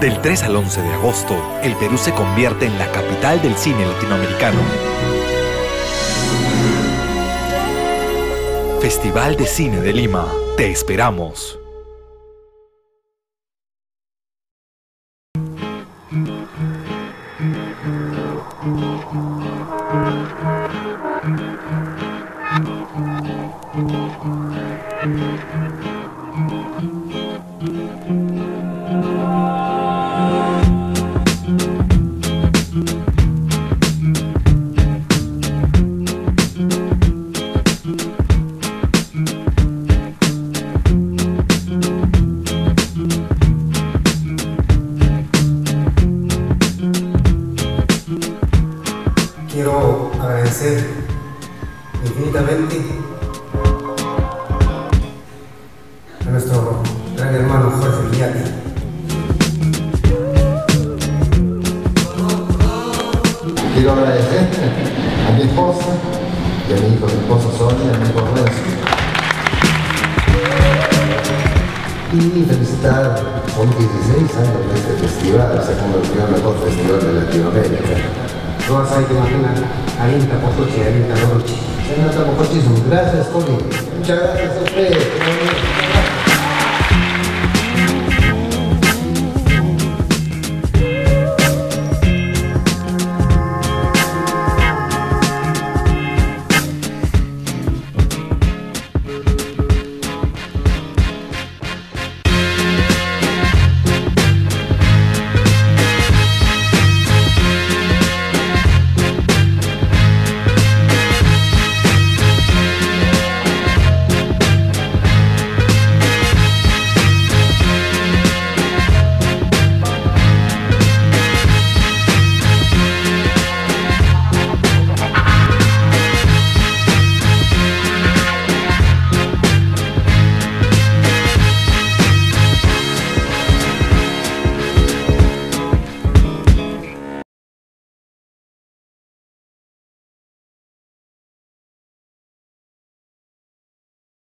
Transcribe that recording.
Del 3 al 11 de agosto, el Perú se convierte en la capital del cine latinoamericano. Festival de Cine de Lima. Te esperamos. Agradecer infinitamente a nuestro gran hermano Jorge Villati. Quiero agradecer a mi esposa y a mi hijo, mi esposa Sonia, a mi hijo. Y felicitar por 16 años de este festival, se convirtió en el mejor festival de Latinoamérica. Todas hay que imaginar Arinta Pozuchi, Arinta Lorochi. Señor muchísimas gracias, Coli. Muchas gracias a ustedes.